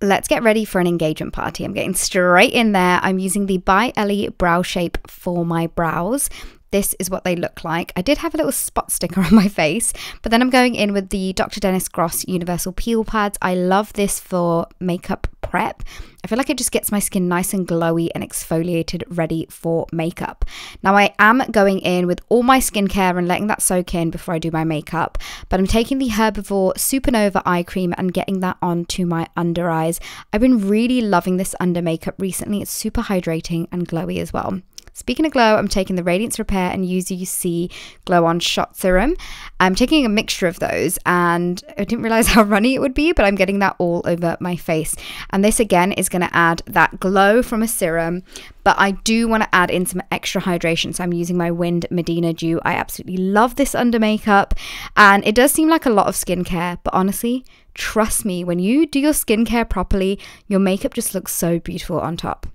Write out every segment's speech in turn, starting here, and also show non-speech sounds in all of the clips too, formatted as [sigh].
let's get ready for an engagement party. I'm getting straight in there. I'm using the By Ellie Brow Shape for my brows. This is what they look like. I did have a little spot sticker [laughs] on my face, but then I'm going in with the Dr. Dennis Gross Universal Peel Pads. I love this for makeup prep. I feel like it just gets my skin nice and glowy and exfoliated, ready for makeup. Now, I am going in with all my skincare and letting that soak in before I do my makeup, but I'm taking the Herbivore Supernova Eye Cream and getting that onto my under eyes. I've been really loving this under makeup recently. It's super hydrating and glowy as well. Speaking of glow, I'm taking the Radiance Repair and UC Glow On Shot Serum. I'm taking a mixture of those and I didn't realize [laughs] how runny it would be, but I'm getting that all over my face. And this again is going to add that glow from a serum, but I do want to add in some extra hydration. So I'm using my Whind Medina Dew. I absolutely love this under makeup and it does seem like a lot of skincare, but honestly, trust me, when you do your skincare properly, your makeup just looks so beautiful on top.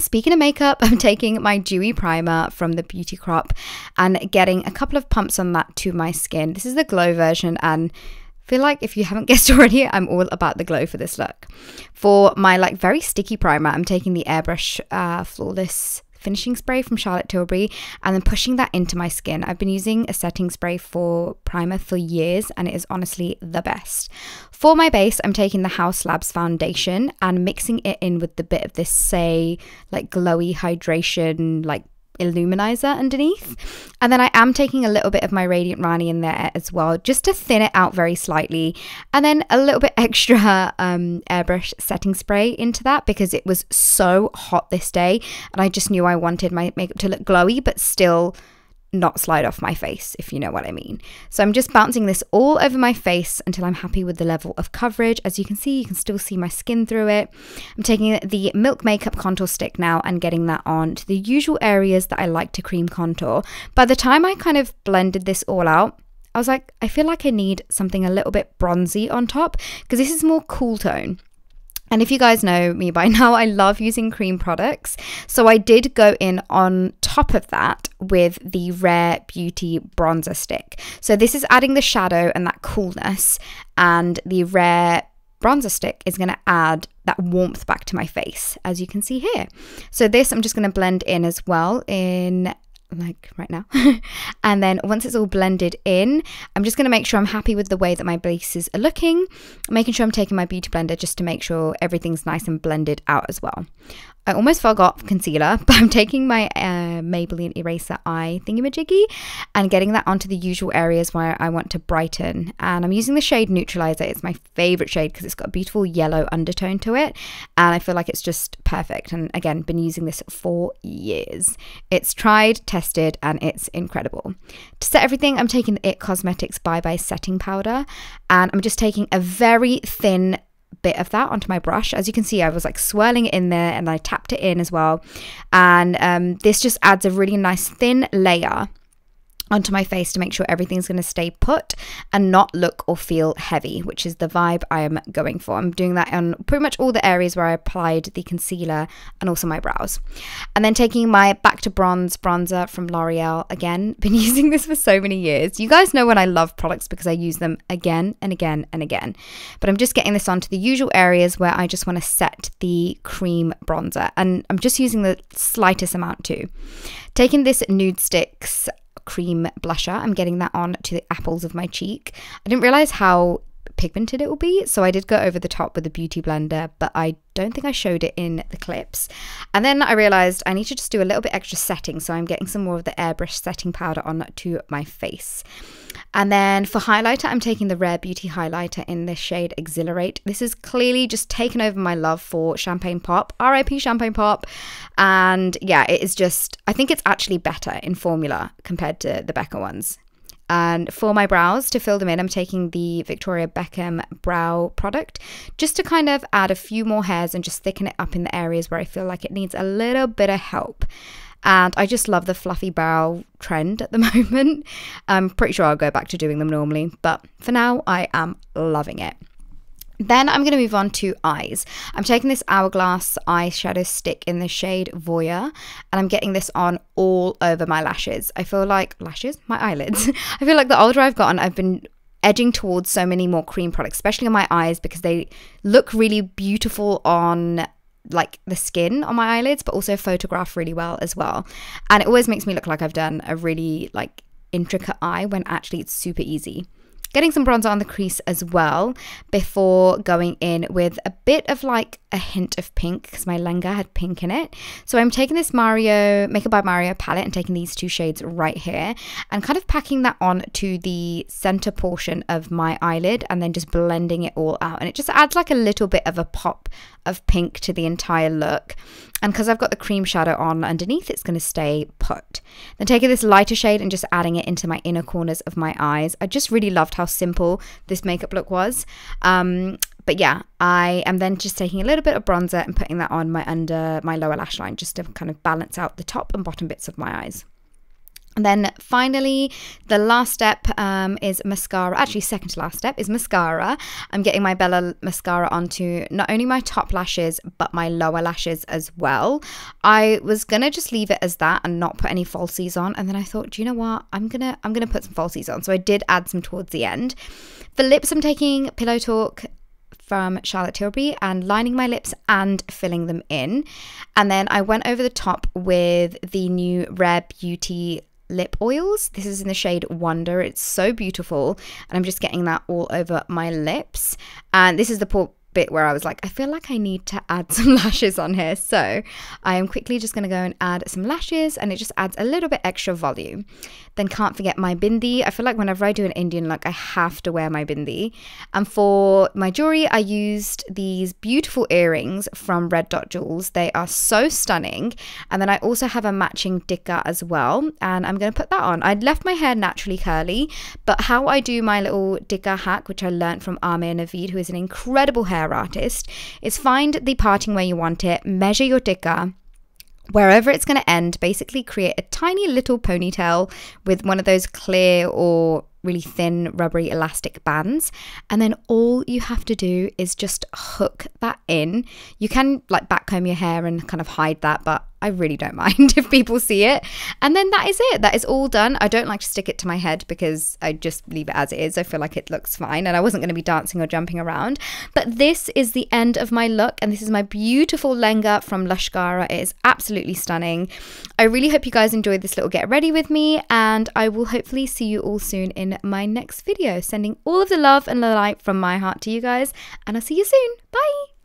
Speaking of makeup, [laughs] I'm taking my dewy primer from the Beauty Crop and getting a couple of pumps on that to my skin. This is the glow version and feel like if you haven't [laughs] guessed already, I'm all about the glow for this look. For my like very sticky primer, I'm taking the Airbrush uh, Flawless finishing spray from Charlotte Tilbury and then pushing that into my skin. I've been using a setting spray for primer for years and it is honestly the best. For my base, I'm taking the Haus Labs foundation and mixing it in with the bit of this, Saie, like glowy hydration, like illuminizer underneath. And then I am taking a little bit of my Radiant Rani in there as well, just to thin it out very slightly. And then a little bit [laughs] extra um, airbrush setting spray into that because it was so hot this day. And I just knew I wanted my makeup to look glowy, but still not slide off my face, if you know what I mean. So I'm just bouncing this all over my face until I'm happy with the level of coverage. As you can see, you can still see my skin through it. I'm taking the Milk Makeup Contour Stick now and getting that on to the usual areas that I like to cream contour. By the time I kind of blended this all out, I was like, I feel like I need something a little bit bronzy on top because this is more cool tone. And if you guys know me by [laughs] now, I love using cream products. So I did go in on top of that with the Rare Beauty Bronzer Stick. So this is adding the shadow and that coolness, and the Rare bronzer stick is going to add that warmth back to my face, as you can see here. So this I'm just going to blend in as well in like right now. [laughs] and then once it's all blended in, I'm just going to make sure I'm happy with the way that my bases are looking, making sure I'm taking my beauty blender just to make sure everything's nice and blended out as well. I almost forgot concealer, [laughs] but I'm taking my uh, Maybelline Eraser Eye thingamajiggy and getting that onto the usual areas where I want to brighten. And I'm using the shade Neutralizer. It's my favorite shade because it's got a beautiful yellow undertone to it. And I feel like it's just perfect. And again, been using this for years. It's tried, tested, and it's incredible. To set everything, I'm taking the IT Cosmetics Bye Bye Setting Powder. And I'm just taking a very thin bit of that onto my brush. As you can see, I was like swirling it in there and I tapped it in as well. And um, this just adds a really nice thin layer onto my face to make sure everything's going to stay put and not look or feel heavy, which is the vibe I am going for. I'm doing that on pretty much all the areas where I applied the concealer and also my brows. And then taking my Back to Bronze bronzer from L'Oreal again. [laughs] Been using this for so many years. You guys know when I love products because I use them again and again and again. But I'm just getting this onto the usual areas where I just want to set the cream bronzer. And I'm just using the slightest amount too. Taking this Nudestix cream blusher. I'm getting that on to the apples of my cheek. I didn't realize how pigmented it will be, so I did go over the top with a beauty blender, but I don't think I showed it in the clips. And then I realized I need to just do a little bit extra setting, so I'm getting some more of the airbrush setting powder on to my face. And then for highlighter, I'm taking the Rare Beauty highlighter in the shade Exhilarate. This is clearly just taken over my love for Champagne Pop, RIP Champagne Pop. And yeah, it is just, I think it's actually better in formula compared to the Becca ones. And for my brows, to fill them in, I'm taking the Victoria Beckham brow product just to kind of add a few more hairs and just thicken it up in the areas where I feel like it needs a little bit of help. And I just love the fluffy brow trend at the [laughs] moment. I'm pretty sure I'll go back to doing them normally, but for now, I am loving it. Then I'm going to move on to eyes. I'm taking this Hourglass eyeshadow stick in the shade Voyeur and I'm getting this on all over my lashes. I feel like lashes, my eyelids. [laughs] I feel like the older I've gotten, I've been edging towards so many more cream products, especially on my eyes because they look really beautiful on like the skin on my eyelids, but also photograph really well as well. And it always makes me look like I've done a really like intricate eye when actually it's super easy getting some bronzer on the crease as well before going in with a bit of like a hint of pink because my lenga had pink in it. So I'm taking this Mario Makeup by Mario palette and taking these two shades right here and kind of packing that on to the center portion of my eyelid and then just blending it all out. And it just adds like a little bit of a pop of pink to the entire look. And because I've got the cream shadow on underneath, it's going to stay put. Then taking this lighter shade and just adding it into my inner corners of my eyes. I just really loved how simple this makeup look was. Um, but yeah, I am then just taking a little bit of bronzer and putting that on my under my lower lash line just to kind of balance out the top and bottom bits of my eyes. And then finally, the last step um, is mascara. Actually, second to last step is mascara. I'm getting my Bella mascara onto not only my top lashes, but my lower lashes as well. I was gonna just leave it as that and not put any falsies on. And then I thought, do you know what? I'm gonna I'm gonna put some falsies on. So I did add some towards the end. For lips, I'm taking Pillow Talk from Charlotte Tilbury and lining my lips and filling them in. And then I went over the top with the new Rare Beauty lip oils. This is in the shade Wonder. It's so beautiful. And I'm just getting that all over my lips. And this is the bit where I was like, I feel like I need to add [laughs] some lashes on here. So I am quickly just going to go and add some lashes and it just adds a little bit extra volume. Then can't forget my bindi. I feel like whenever I do an Indian look, I have to wear my bindi. And for my jewelry, I used these beautiful earrings from Red Dot Jewels. They are so stunning. And then I also have a matching tikka as well. And I'm going to put that on. I'd left my hair naturally curly, but how I do my little tikka hack, which I learned from Amir Naveed, who is an incredible hair hair artist is find the parting where you want it, measure your tikka, wherever it's going to end, basically create a tiny little ponytail with one of those clear or really thin rubbery elastic bands. And then all you have to do is just hook that in. You can like backcomb your hair and kind of hide that but I really don't mind [laughs] if people see it. And then that is it. That is all done. I don't like to stick it to my head because I just leave it as it is. I feel like it looks fine and I wasn't going to be dancing or jumping around. But this is the end of my look and this is my beautiful lenga from Lashkaraa. It is absolutely stunning. I really hope you guys enjoyed this little get ready with me and I will hopefully see you all soon in my next video. Sending all of the love and the light from my heart to you guys and I'll see you soon. Bye.